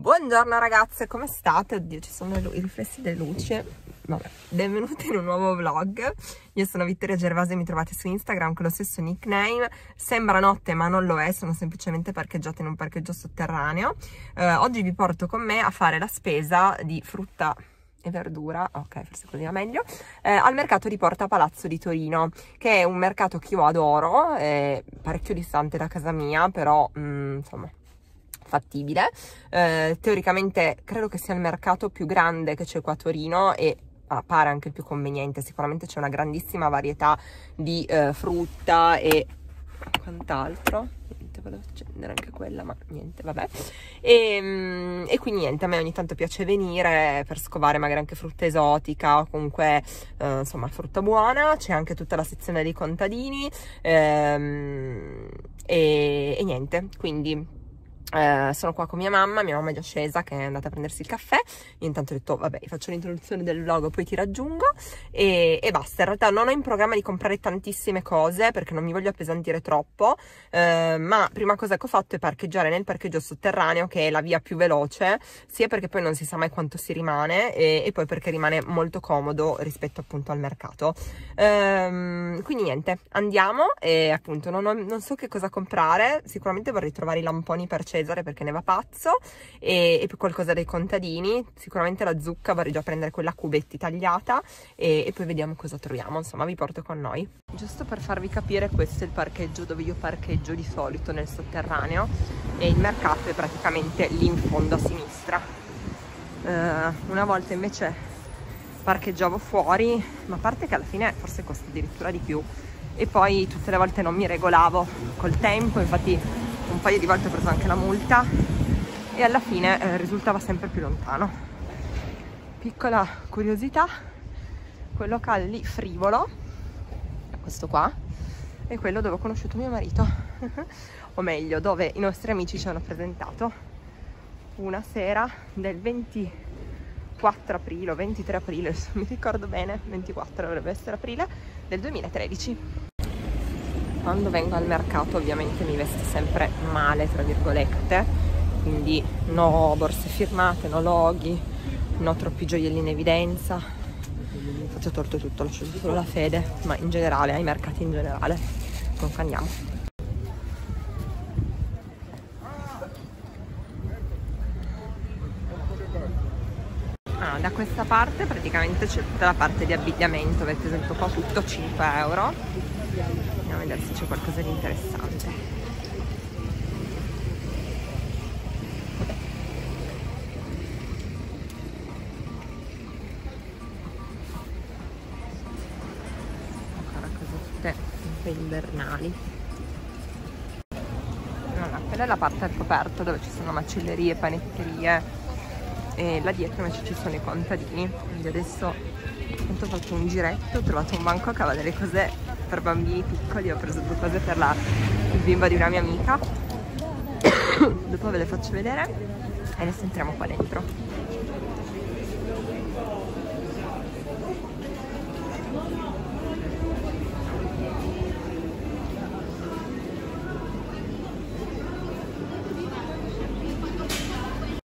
Buongiorno ragazze, come state? Oddio, ci sono i riflessi delle luci. Vabbè, benvenuti in un nuovo vlog. Io sono Vittoria Gervasi e mi trovate su Instagram con lo stesso nickname. Sembra notte ma non lo è, sono semplicemente parcheggiata in un parcheggio sotterraneo. Eh, oggi vi porto con me a fare la spesa di frutta e verdura, ok forse così va meglio, eh, al mercato di Porta Palazzo di Torino, che è un mercato che io adoro, è parecchio distante da casa mia, però mm, insomma fattibile. Eh, teoricamente credo che sia il mercato più grande che c'è qua a Torino e ah, pare anche il più conveniente, sicuramente c'è una grandissima varietà di eh, frutta e quant'altro niente, volevo accendere anche quella, ma niente, vabbè. E, ehm, e, quindi niente, a me ogni tanto piace venire per scovare magari anche frutta esotica o comunque, eh, insomma, frutta buona. C'è anche tutta la sezione dei contadini ehm, e, e niente, quindi eh, sono qua con mia mamma, mia mamma è già scesa che è andata a prendersi il caffè, intanto ho detto vabbè faccio l'introduzione del vlog poi ti raggiungo. E, e, basta, in realtà non ho in programma di comprare tantissime cose perché non mi voglio appesantire troppo, eh, ma prima cosa che ho fatto è parcheggiare nel parcheggio sotterraneo che è la via più veloce, sia perché poi non si sa mai quanto si rimane e, e poi perché rimane molto comodo rispetto appunto al mercato. Ehm, quindi niente, andiamo e appunto non, ho, non so che cosa comprare, sicuramente vorrei trovare i lamponi per cena Cesare perché ne va pazzo e, e qualcosa dei contadini, sicuramente la zucca vorrei già prendere quella cubetti tagliata e, e poi vediamo cosa troviamo, insomma vi porto con noi. Giusto per farvi capire questo è il parcheggio dove io parcheggio di solito nel sotterraneo e il mercato è praticamente lì in fondo a sinistra. Uh, una volta invece parcheggiavo fuori, ma a parte che alla fine forse costa addirittura di più e poi tutte le volte non mi regolavo col tempo, infatti un paio di volte ho preso anche la multa e alla fine eh, risultava sempre più lontano. Piccola curiosità, quel locale lì frivolo, questo qua, è quello dove ho conosciuto mio marito, o meglio dove i nostri amici ci hanno presentato una sera del 24 aprile o 23 aprile, se mi ricordo bene, 24 dovrebbe essere aprile, del 2013 quando vengo al mercato ovviamente mi vesto sempre male, tra virgolette, quindi no borse firmate, no loghi, no troppi gioielli in evidenza. Infatti ho tolto tutto, lascio solo la fede, ma in generale, ai mercati in generale. Comunque andiamo. Ah, da questa parte praticamente c'è tutta la parte di abbigliamento, avete esempio qua tutto 5 euro a vedere se c'è qualcosa di interessante. Ancora cose tutte invernali. Allora, quella è la parte al coperto dove ci sono macellerie, panetterie. E là dietro invece ci sono i contadini. Quindi adesso ho fatto un giretto ho trovato un banco che aveva delle cose per bambini piccoli ho preso due cose per la, il bimbo di una mia amica. Dopo ve le faccio vedere. E adesso entriamo qua dentro.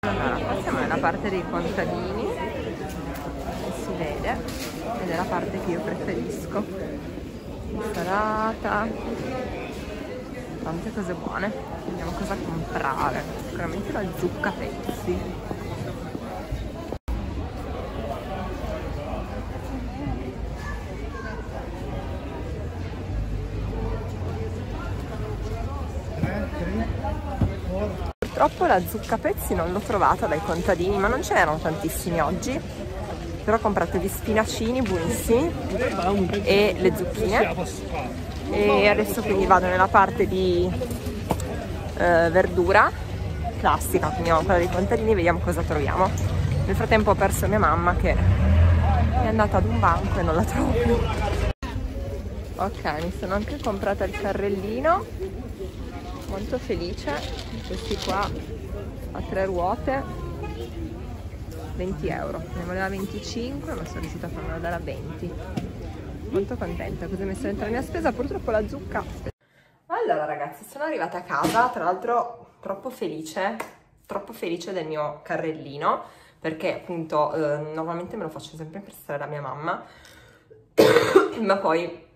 Allora qua siamo nella parte dei contadini. Si vede. Ed è la parte che io preferisco insalata tante cose buone. Vediamo cosa comprare. Sicuramente la zucca pezzi Purtroppo la zucca pezzi non l'ho trovata dai contadini, ma non ce n'erano tantissimi oggi però ho comprato gli spinacini buonissimi e le zucchine. E adesso quindi vado nella parte di eh, verdura classica quindi quella dei contadini vediamo cosa troviamo. Nel frattempo ho perso mia mamma che è andata ad un banco e non la trovo più. Ok mi sono anche comprata il carrellino. Molto felice. Questi qua a tre ruote 20 euro. Ne voleva 25 ma sono riuscita a farmela dare a 20 molto contenta così ho messo dentro la mia spesa. Purtroppo la zucca. Allora ragazzi sono arrivata a casa tra l'altro troppo felice troppo felice del mio carrellino perché appunto eh, normalmente me lo faccio sempre prestare da mia mamma ma poi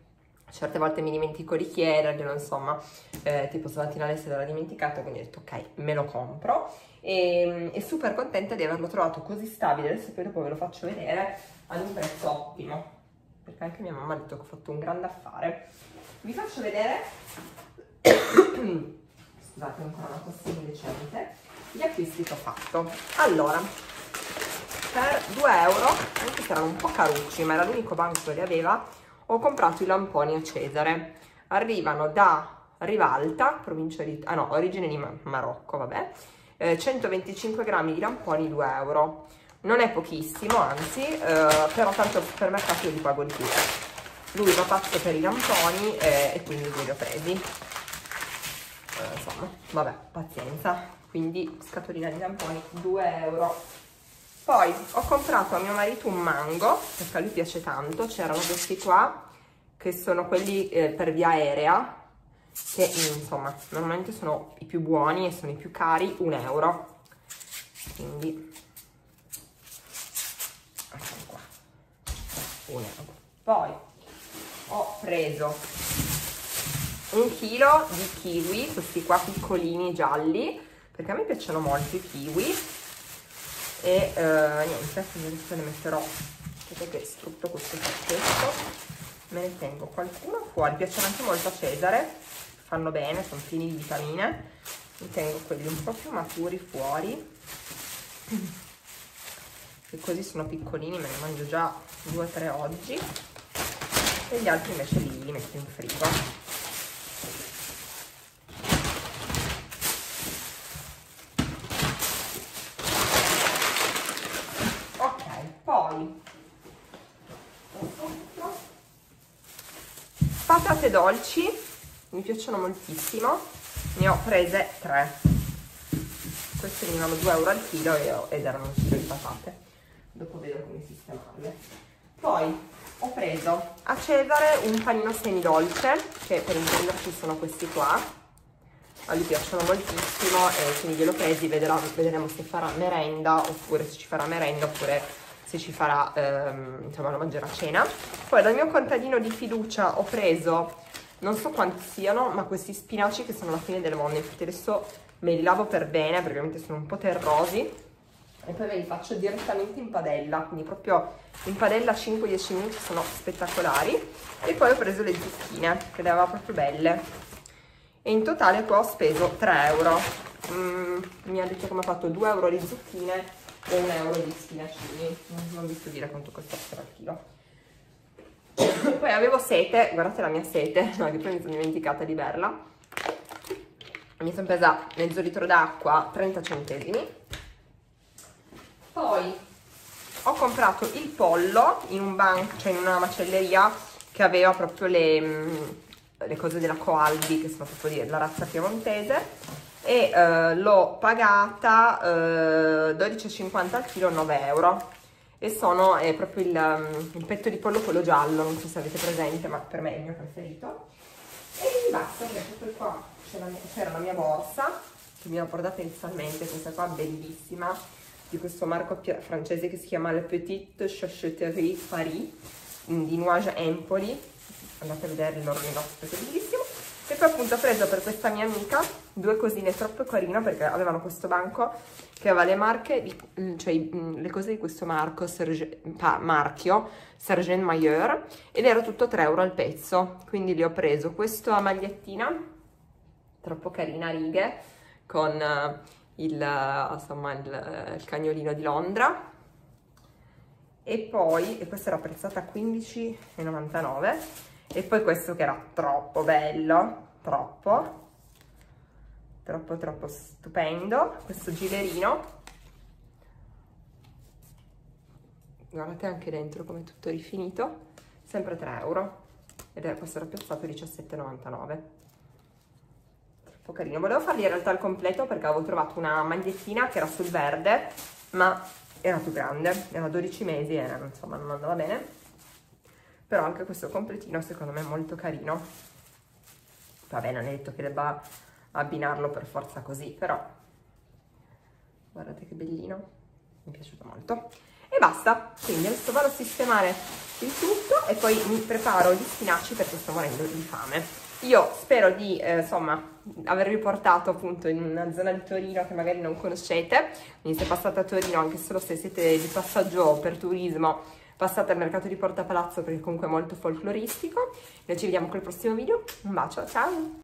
certe volte mi dimentico di chiederglielo insomma eh, tipo stamattina lei se l'era dimenticato quindi ho detto ok me lo compro. E, e super contenta di averlo trovato così stabile. Adesso poi dopo ve lo faccio vedere ad un prezzo ottimo perché anche mia mamma ha detto che ho fatto un grande affare. Vi faccio vedere scusate ancora una tossina indecente gli acquisti che ho fatto. Allora per 2 euro anche se erano un po' carucci ma era l'unico banco che li aveva ho comprato i lamponi a Cesare. Arrivano da Rivalta provincia di ah no origine di Marocco vabbè eh, 125 grammi di lamponi 2 euro. Non è pochissimo anzi eh, però tanto al supermercato io li pago di più. Lui va pazzo per i lamponi eh, e quindi li ho presi. Eh, insomma vabbè pazienza. Quindi scatolina di lamponi 2 euro poi ho comprato a mio marito un mango perché a lui piace tanto c'erano questi qua che sono quelli eh, per via aerea che insomma normalmente sono i più buoni e sono i più cari un euro. Quindi eccolo qua un euro. Poi ho preso un chilo di kiwi questi qua piccolini gialli perché a me piacciono molto i kiwi e eh, niente adesso ne metterò vedete che strutto questo pacchetto me ne tengo qualcuno fuori. Piacciono anche molto a Cesare fanno bene sono pieni di vitamine. Mi tengo quelli un po' più maturi fuori. E così sono piccolini me ne mangio già due o tre oggi. E gli altri invece li metto in frigo patate dolci mi piacciono moltissimo ne ho prese tre. Queste venivano 2 euro al chilo ed erano un chilo patate dopo vedo come sistemarle. Poi ho preso a Cesare un panino semidolce che per intenderci sono questi qua. A lui piacciono moltissimo e quindi glielo presi vedremo, vedremo se farà merenda oppure se ci farà merenda oppure se ci farà, ehm, insomma lo mangerà a cena. Poi dal mio contadino di fiducia ho preso, non so quanti siano, ma questi spinaci che sono la fine del mondo. Infatti adesso me li lavo per bene, perché ovviamente sono un po' terrosi. E poi ve li faccio direttamente in padella, quindi proprio in padella 5-10 minuti sono spettacolari. E poi ho preso le zucchine, che le aveva proprio belle. E in totale poi ho speso 3 euro. Mm, mi ha detto mi ha fatto 2 euro di zucchine o un euro di spinacini non vi so dire quanto costassero al chilo. Poi avevo sete guardate la mia sete no che poi mi sono dimenticata di berla. Mi sono presa mezzo litro d'acqua 30 centesimi. Poi ho comprato il pollo in un banco cioè in una macelleria che aveva proprio le, mm, le cose della Coaldi che sono proprio la razza piemontese e eh, l'ho pagata eh, 12,50 al chilo 9 euro. E sono è proprio il, um, il, petto di pollo quello giallo non so se avete presente ma per me è il mio preferito. E basta perché qua c'era la mia borsa che mi ho portata inizialmente questa qua bellissima di questo marco francese che si chiama Le Petite Chachotterie Paris di Nuage Empoli. Andate a vedere negozio che è bellissimo e poi appunto ho preso per questa mia amica due cosine troppo carine perché avevano questo banco che aveva le marche, mm, cioè mm, le cose di questo marco, Serge, marchio, Sergent Mayer, ed era tutto 3 euro al pezzo, quindi li ho preso questa magliettina, troppo carina righe, con uh, il, insomma, il, il cagnolino di Londra, e poi, e questa era apprezzata a 15,99 e poi questo che era troppo bello, troppo, troppo troppo stupendo, questo gilerino. Guardate anche dentro come tutto rifinito, sempre 3 euro ed è questo era piazzato 17,99 troppo carino. Volevo fargli in realtà il completo perché avevo trovato una magliettina che era sul verde, ma era più grande, era 12 mesi e insomma non andava bene però anche questo completino secondo me è molto carino vabbè non è detto che debba abbinarlo per forza così però guardate che bellino, mi è piaciuto molto. E basta, quindi adesso vado a sistemare il tutto e poi mi preparo gli spinaci perché sto morendo di fame. Io spero di, eh, insomma, avervi portato appunto in una zona di Torino che magari non conoscete, quindi se passate a Torino, anche solo se siete di passaggio per turismo, passate al mercato di Porta Palazzo perché comunque è molto folcloristico. Noi ci vediamo col prossimo video, un bacio, ciao!